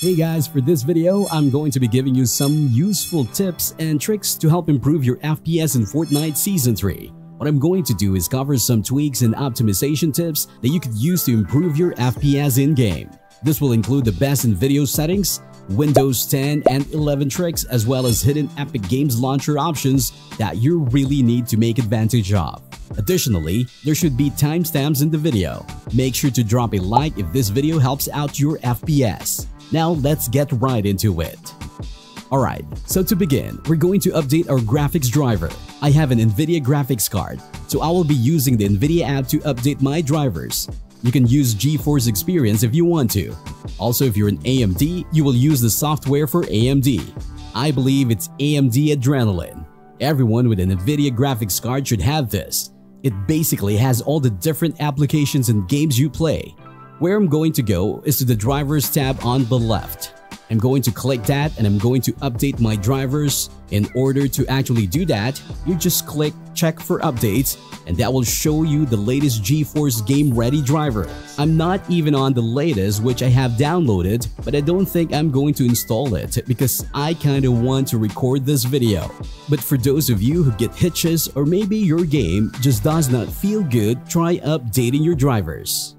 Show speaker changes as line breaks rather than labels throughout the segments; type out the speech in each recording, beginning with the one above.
Hey guys, for this video, I'm going to be giving you some useful tips and tricks to help improve your FPS in Fortnite Season 3. What I'm going to do is cover some tweaks and optimization tips that you could use to improve your FPS in-game. This will include the best NVIDIA settings, Windows 10 and 11 tricks, as well as hidden Epic Games Launcher options that you really need to make advantage of. Additionally, there should be timestamps in the video. Make sure to drop a like if this video helps out your FPS. Now let's get right into it. Alright, so to begin, we're going to update our graphics driver. I have an NVIDIA graphics card, so I will be using the NVIDIA app to update my drivers. You can use GeForce Experience if you want to. Also, if you're an AMD, you will use the software for AMD. I believe it's AMD Adrenalin. Everyone with an NVIDIA graphics card should have this. It basically has all the different applications and games you play. Where I'm going to go is to the drivers tab on the left. I'm going to click that and I'm going to update my drivers. In order to actually do that, you just click check for updates and that will show you the latest GeForce Game Ready driver. I'm not even on the latest which I have downloaded, but I don't think I'm going to install it because I kinda want to record this video. But for those of you who get hitches or maybe your game just does not feel good, try updating your drivers.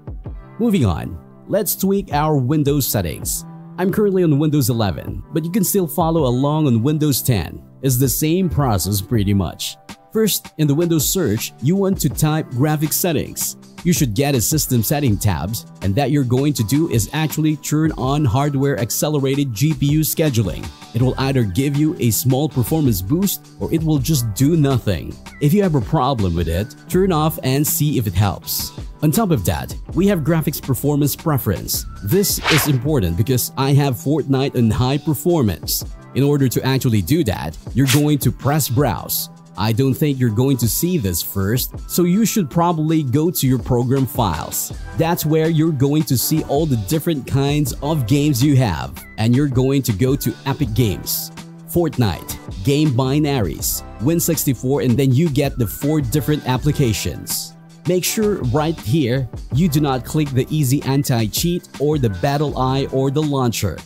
Moving on, let's tweak our Windows settings. I'm currently on Windows 11, but you can still follow along on Windows 10. It's the same process pretty much. First, in the Windows search, you want to type graphics settings. You should get a system setting tab and that you're going to do is actually turn on hardware accelerated GPU scheduling. It will either give you a small performance boost or it will just do nothing. If you have a problem with it, turn off and see if it helps. On top of that, we have graphics performance preference. This is important because I have Fortnite on high performance. In order to actually do that, you're going to press browse. I don't think you're going to see this first, so you should probably go to your program files. That's where you're going to see all the different kinds of games you have, and you're going to go to Epic Games, Fortnite, Game Binaries, Win64, and then you get the four different applications. Make sure right here you do not click the easy anti-cheat or the BattlEye or the launcher.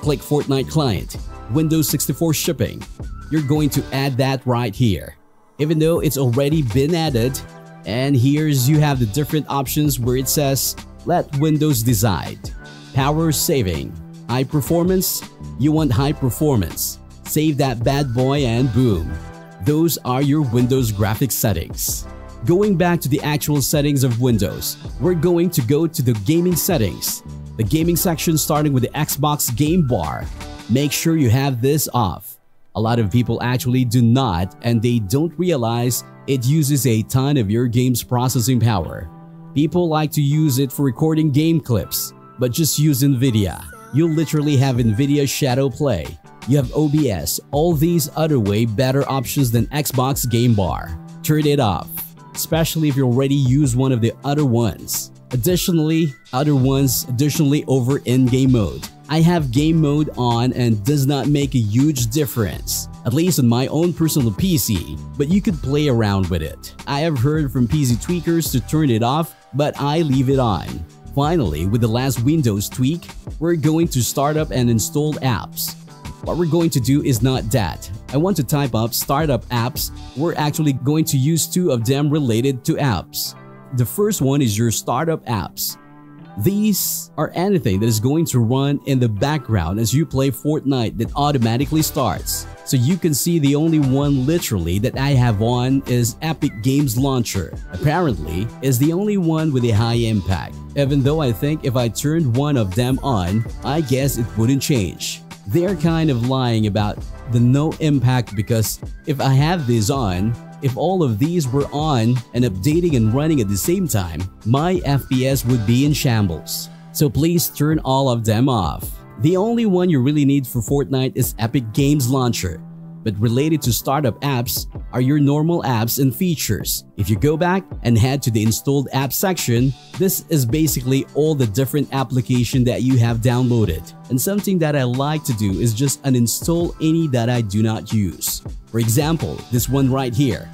Click Fortnite client, Windows 64 shipping. You're going to add that right here. Even though it's already been added, and here's you have the different options where it says let Windows decide. Power saving, high performance, you want high performance. Save that bad boy and boom. Those are your Windows graphics settings. Going back to the actual settings of Windows, we're going to go to the gaming settings. The gaming section starting with the Xbox game bar. Make sure you have this off. A lot of people actually do not and they don't realize it uses a ton of your game's processing power. People like to use it for recording game clips, but just use NVIDIA. You'll literally have NVIDIA Shadow Play. You have OBS, all these other way better options than Xbox Game Bar. Turn it off especially if you already use one of the other ones. Additionally, other ones additionally over in-game mode. I have game mode on and does not make a huge difference, at least on my own personal PC, but you could play around with it. I have heard from PC tweakers to turn it off, but I leave it on. Finally, with the last Windows tweak, we're going to start up and install apps. What we're going to do is not that. I want to type up startup apps. We're actually going to use two of them related to apps. The first one is your startup apps. These are anything that is going to run in the background as you play Fortnite that automatically starts. So you can see the only one literally that I have on is Epic Games Launcher. Apparently, is the only one with a high impact. Even though I think if I turned one of them on, I guess it wouldn't change they're kind of lying about the no impact because if I have this on, if all of these were on and updating and running at the same time, my FPS would be in shambles. So please turn all of them off. The only one you really need for Fortnite is Epic Games Launcher but related to startup apps are your normal apps and features. If you go back and head to the installed app section, this is basically all the different application that you have downloaded. And something that I like to do is just uninstall any that I do not use. For example, this one right here.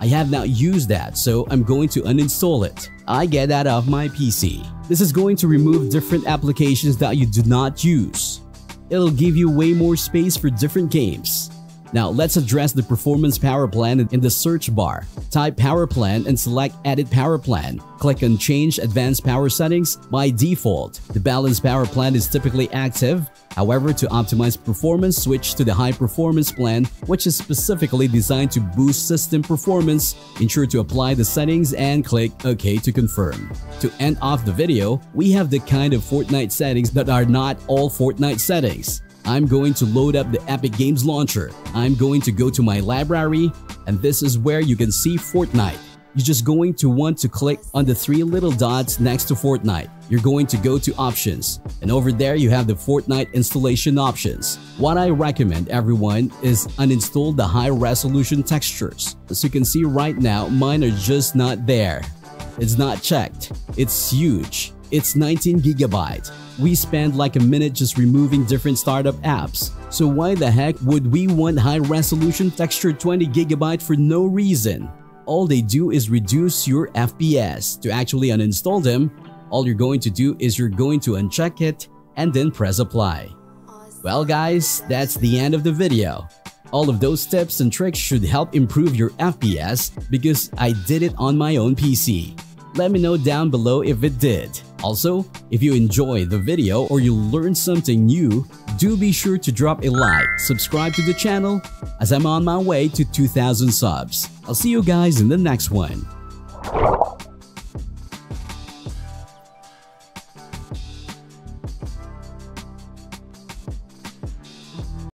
I have not used that, so I'm going to uninstall it. I get that off my PC. This is going to remove different applications that you do not use. it'll give you way more space for different games. Now let's address the performance power plan in the search bar. Type power plan and select edit power plan. Click on change advanced power settings. By default, the balanced power plan is typically active. However, to optimize performance, switch to the high performance plan, which is specifically designed to boost system performance. Ensure to apply the settings and click OK to confirm. To end off the video, we have the kind of Fortnite settings that are not all Fortnite settings. I'm going to load up the Epic Games Launcher. I'm going to go to my library and this is where you can see Fortnite. You're just going to want to click on the three little dots next to Fortnite. You're going to go to options and over there you have the Fortnite installation options. What I recommend everyone is uninstall the high resolution textures. As you can see right now, mine are just not there. It's not checked. It's huge. It's 19 gigabytes. We spend like a minute just removing different startup apps. So why the heck would we want high-resolution texture 20 gigabyte for no reason? All they do is reduce your FPS. To actually uninstall them, all you're going to do is you're going to uncheck it and then press apply. Well guys, that's the end of the video. All of those tips and tricks should help improve your FPS because I did it on my own PC. Let me know down below if it did. Also, if you enjoy the video or you learned something new, do be sure to drop a like, subscribe to the channel as I'm on my way to 2,000 subs. I'll see you guys in the next one.